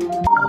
You.